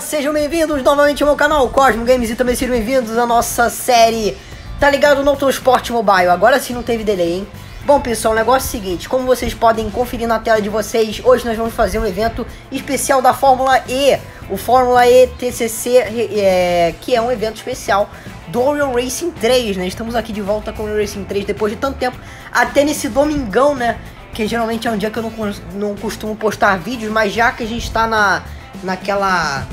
sejam bem-vindos novamente ao meu canal Cosmo Games e também sejam bem-vindos à nossa série Tá ligado no Autosport Mobile, agora sim não teve delay, hein? Bom pessoal, o negócio é o seguinte, como vocês podem conferir na tela de vocês, hoje nós vamos fazer um evento especial da Fórmula E O Fórmula E TCC, é, que é um evento especial do Orion Racing 3, né? Estamos aqui de volta com o Orion Racing 3 depois de tanto tempo, até nesse domingão, né? Que geralmente é um dia que eu não, não costumo postar vídeos, mas já que a gente está na naquela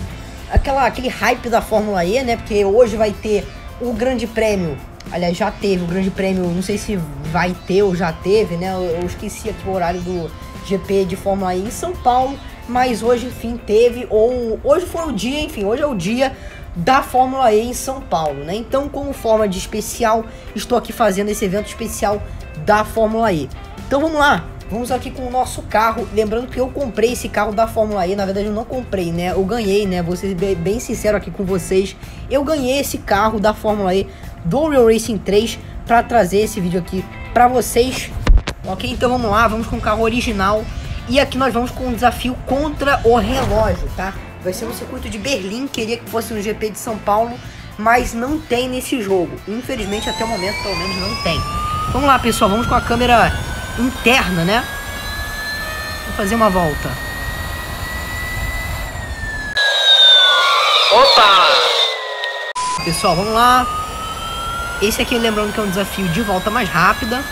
aquela aquele hype da Fórmula E, né? Porque hoje vai ter o Grande Prêmio. Aliás, já teve o Grande Prêmio, não sei se vai ter ou já teve, né? Eu, eu esqueci aqui o horário do GP de Fórmula E em São Paulo, mas hoje, enfim, teve ou hoje foi o dia, enfim, hoje é o dia da Fórmula E em São Paulo, né? Então, como forma de especial, estou aqui fazendo esse evento especial da Fórmula E. Então, vamos lá. Vamos aqui com o nosso carro, lembrando que eu comprei esse carro da Fórmula E, na verdade eu não comprei, né? Eu ganhei, né? Vou ser bem sincero aqui com vocês. Eu ganhei esse carro da Fórmula E do Real Racing 3 para trazer esse vídeo aqui para vocês. Ok, então vamos lá, vamos com o carro original. E aqui nós vamos com um desafio contra o relógio, tá? Vai ser no circuito de Berlim, queria que fosse no GP de São Paulo, mas não tem nesse jogo. Infelizmente até o momento pelo menos não tem. Vamos lá pessoal, vamos com a câmera interna, né? Vou fazer uma volta. Opa! Pessoal, vamos lá. Esse aqui, lembrando que é um desafio de volta mais rápida.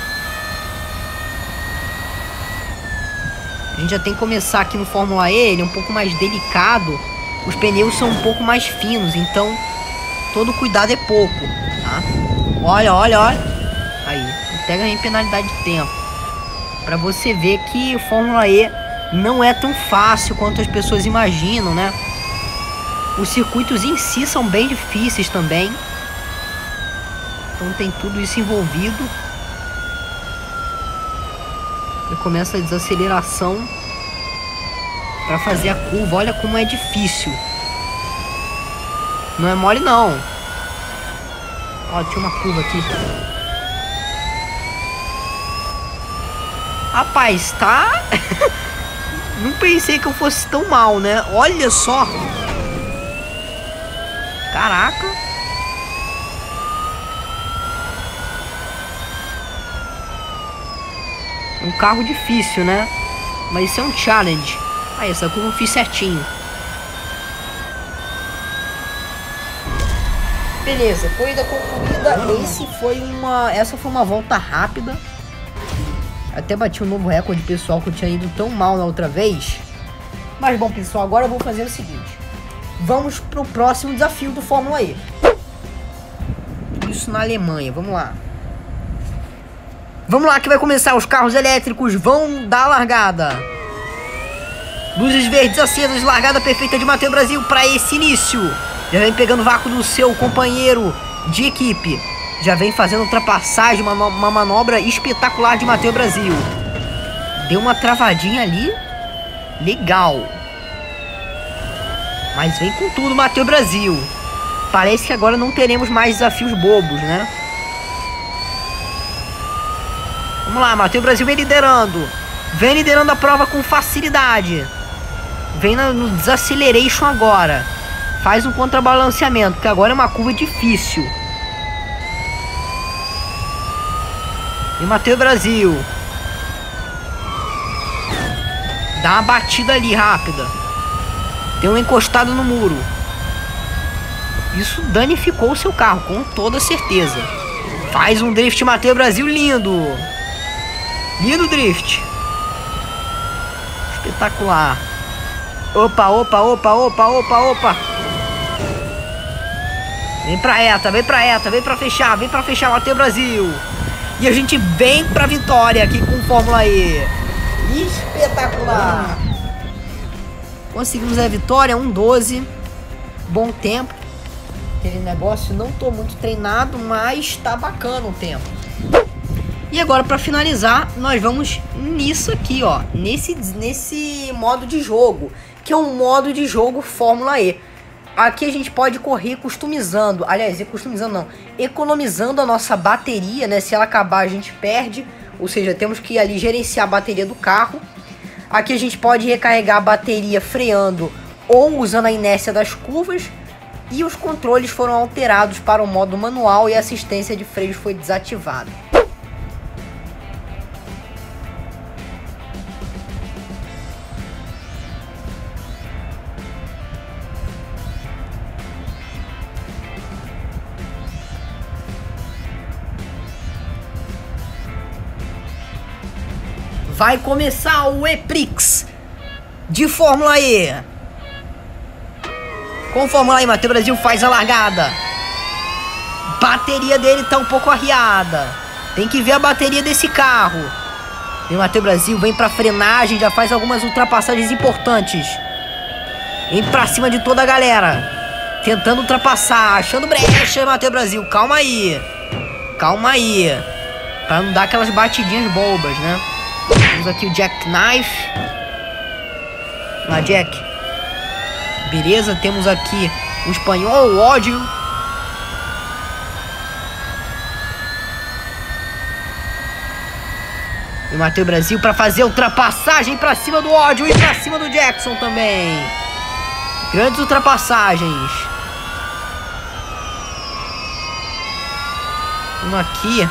A gente já tem que começar aqui no Fórmula E, ele é um pouco mais delicado. Os pneus são um pouco mais finos, então todo cuidado é pouco, tá? Olha, olha, olha. Aí, pega em penalidade de tempo para você ver que Fórmula E não é tão fácil quanto as pessoas imaginam, né? Os circuitos em si são bem difíceis também. Então tem tudo isso envolvido. E começa a desaceleração para fazer a curva. Olha como é difícil. Não é mole não. Ó, tinha uma curva aqui. Rapaz, tá... Não pensei que eu fosse tão mal, né? Olha só. Caraca. Um carro difícil, né? Mas isso é um challenge. Aí, essa curva eu fiz certinho. Beleza, corrida concluída. Esse foi uma, essa foi uma volta rápida. Até bati um novo recorde pessoal que eu tinha ido tão mal na outra vez. Mas bom, pessoal, agora eu vou fazer o seguinte. Vamos pro próximo desafio do Fórmula E. Isso na Alemanha, vamos lá. Vamos lá que vai começar, os carros elétricos vão dar largada. Luzes verdes acesas, largada perfeita de Matheus Brasil para esse início. Já vem pegando o vácuo do seu companheiro de equipe já vem fazendo ultrapassagem, uma, uma manobra espetacular de Matheus Brasil. Deu uma travadinha ali, legal. Mas vem com tudo Matheus Brasil. Parece que agora não teremos mais desafios bobos, né? Vamos lá, Matheus Brasil vem liderando. Vem liderando a prova com facilidade. Vem no desaceleration agora. Faz um contrabalanceamento, que agora é uma curva difícil. E Matheus Brasil. Dá uma batida ali rápida. Tem um encostado no muro. Isso danificou o seu carro, com toda certeza. Faz um drift Matheus Brasil lindo. Lindo drift. Espetacular. Opa, opa, opa, opa, opa, opa. Vem pra ETA, vem pra ETA, vem pra fechar, vem pra fechar Matheus Brasil. E a gente vem pra vitória aqui com Fórmula E. Espetacular! Conseguimos a vitória, 1-12. Bom tempo. Aquele negócio, não tô muito treinado, mas tá bacana o tempo. E agora para finalizar, nós vamos nisso aqui, ó, nesse nesse modo de jogo, que é um modo de jogo Fórmula E. Aqui a gente pode correr customizando, aliás, customizando não, economizando a nossa bateria, né? Se ela acabar a gente perde, ou seja, temos que ali gerenciar a bateria do carro. Aqui a gente pode recarregar a bateria freando ou usando a inércia das curvas, e os controles foram alterados para o modo manual e a assistência de freios foi desativada. Vai começar o EPRIX de Fórmula E. Com Fórmula E, Matheus Brasil faz a largada. Bateria dele tá um pouco arriada. Tem que ver a bateria desse carro. E Matheus Brasil vem pra frenagem, já faz algumas ultrapassagens importantes. Vem pra cima de toda a galera. Tentando ultrapassar, achando brecha, Matheus Brasil. Calma aí. Calma aí. Pra não dar aquelas batidinhas bobas, né? Temos aqui o Jack Knife. Lá, Jack. Beleza, temos aqui o espanhol, o ódio. E Matheus Brasil para fazer ultrapassagem para cima do ódio e para cima do Jackson também. Grandes ultrapassagens. Uma aqui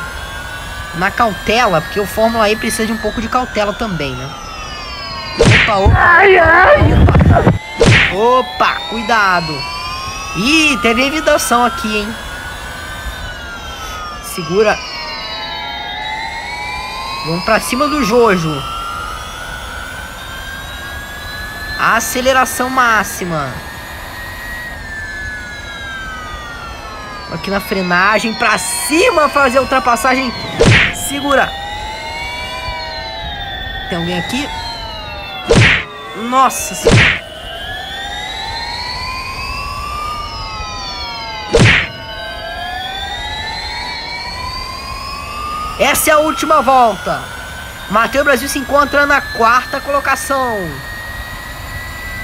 na cautela, porque o Fórmula E precisa de um pouco de cautela também, né? Opa, opa. Ai, ai. Opa, opa cuidado. Ih, teve evidação aqui, hein? Segura. Vamos pra cima do Jojo. Aceleração máxima. Aqui na frenagem, pra cima fazer a ultrapassagem Segura. Tem alguém aqui? Nossa senhora. Essa é a última volta. Matheus Brasil se encontra na quarta colocação.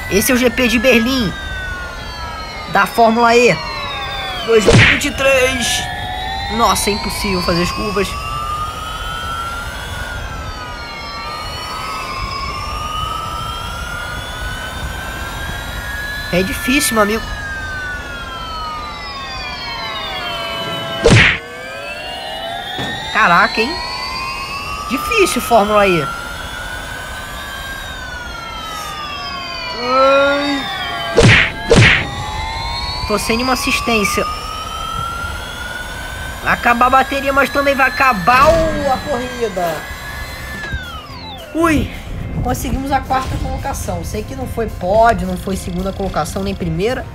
Esse é o GP de Berlim da Fórmula E 2023. Nossa, é impossível fazer as curvas. É difícil, meu amigo. Caraca, hein? Difícil Fórmula E. Tô sem nenhuma assistência. Vai acabar a bateria, mas também vai acabar o, a corrida. Ui conseguimos a quarta colocação. Sei que não foi pódio, não foi segunda colocação nem primeira,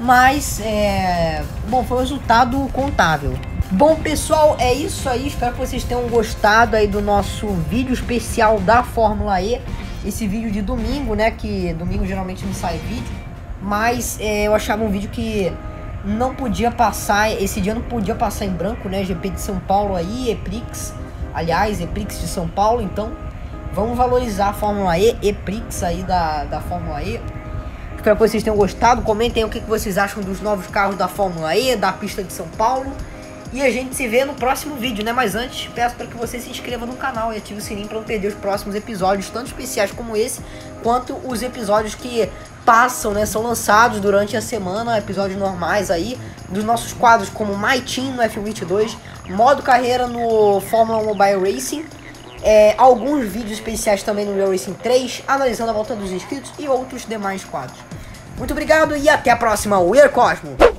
mas é, bom, foi um resultado contável. Bom, pessoal, é isso aí. Espero que vocês tenham gostado aí do nosso vídeo especial da Fórmula E. Esse vídeo de domingo, né? Que domingo geralmente não sai vídeo. Mas é, eu achava um vídeo que não podia passar. Esse dia não podia passar em branco, né? GP de São Paulo aí, Eprix. Aliás, Eprix de São Paulo. Então, Vamos valorizar a Fórmula E e Prix aí da, da Fórmula E. Espero que vocês tenham gostado. Comentem o que, vocês acham dos novos carros da Fórmula E, da pista de São Paulo. E a gente se vê no próximo vídeo, né? Mas antes, peço para que você se inscreva no canal e ative o sininho para não perder os próximos episódios, tanto especiais como esse, quanto os episódios que passam, né? São lançados durante a semana, episódios normais aí, dos nossos quadros como My Team no F22, modo carreira no Fórmula Mobile Racing é, alguns vídeos especiais também no Real Racing 3, analisando a volta dos inscritos e outros demais quadros. Muito obrigado e até a próxima, Weir Cosmo!